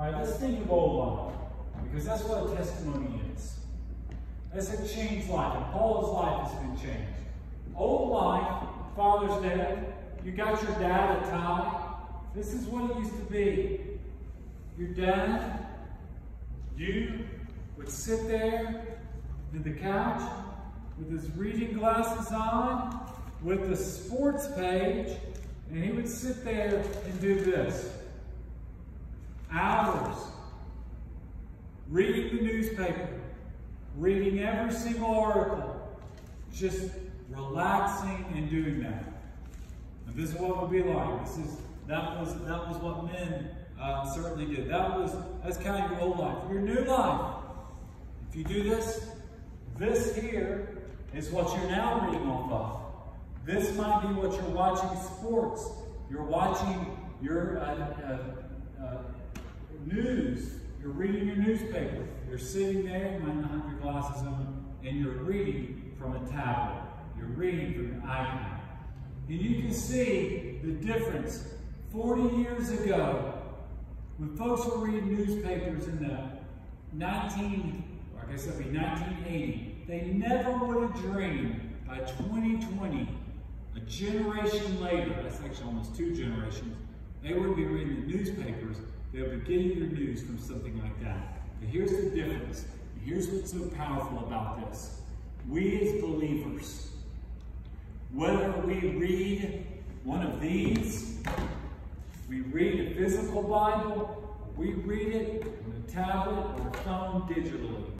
Let's think of old life, because that's what a testimony is. That's a changed life, and Paul's life has been changed. Old life, Father's Day, you got your dad a tie. This is what it used to be. Your dad, you would sit there in the couch with his reading glasses on, with the sports page, and he would sit there and do this. Hours. Reading the newspaper. Reading every single article. Just relaxing and doing that. And this is what it would be like. This is that was that was what men uh, certainly did. That was that's kind of your old life. Your new life. If you do this, this here is what you're now reading off of. This might be what you're watching sports. You're watching your uh, uh, uh, news. You're reading your newspaper. You're sitting there, you might not have your glasses on, and you're reading from a tablet. You're reading from an iPad. And you can see the difference 40 years ago when folks were reading newspapers in the 19, I guess that'd be 1980, they never would have dreamed by 2020, a generation later, that's actually almost two generations, they would be reading the newspapers, they would be getting their news from something like that. But here's the difference. Here's what's so powerful about this. We as believers, whether we read one of these, we read a physical Bible, we read it on a tablet or a phone digitally.